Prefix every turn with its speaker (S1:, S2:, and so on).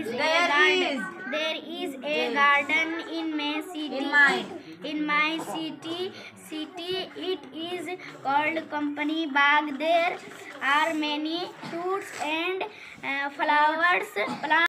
S1: is a
S2: There
S1: garden.
S2: is.
S1: There is a garden in my city.
S2: In my.
S1: in my city city it is called Company Bagh there are many fruits and uh, flowers plants